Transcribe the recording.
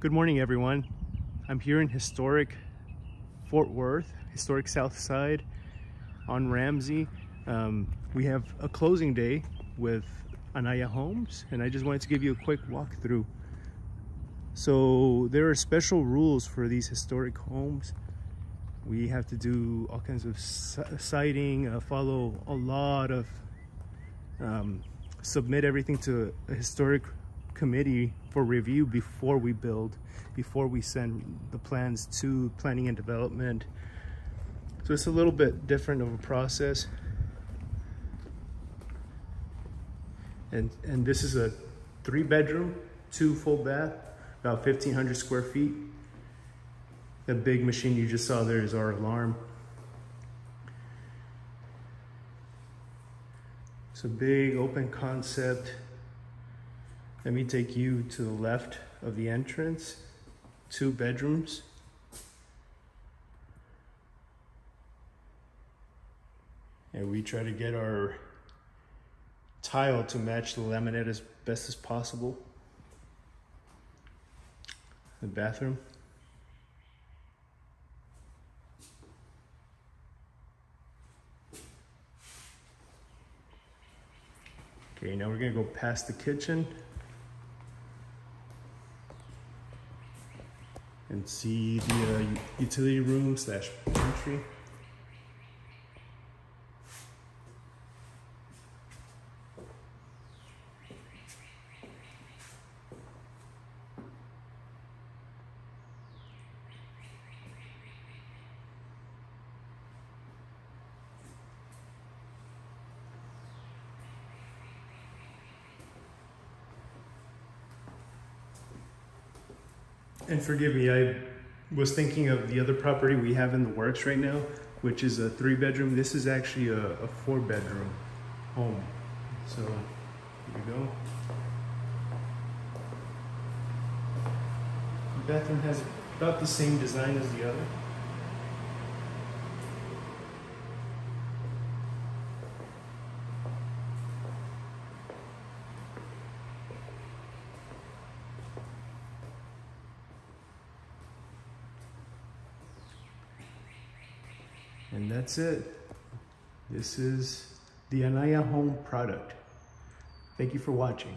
Good morning, everyone. I'm here in historic Fort Worth, historic South Side on Ramsey. Um, we have a closing day with Anaya Homes, and I just wanted to give you a quick walkthrough. So there are special rules for these historic homes. We have to do all kinds of siting, uh, follow a lot of, um, submit everything to a historic committee for review before we build, before we send the plans to planning and development. So it's a little bit different of a process. And, and this is a three bedroom, two full bath, about 1,500 square feet. The big machine you just saw there is our alarm. It's a big open concept let me take you to the left of the entrance, two bedrooms. And we try to get our tile to match the laminate as best as possible. The bathroom. Okay, now we're gonna go past the kitchen. And see the uh, utility room slash pantry. And forgive me, I was thinking of the other property we have in the works right now, which is a three bedroom. This is actually a, a four bedroom home. So here you go. The bathroom has about the same design as the other. And that's it. This is the Anaya Home product. Thank you for watching.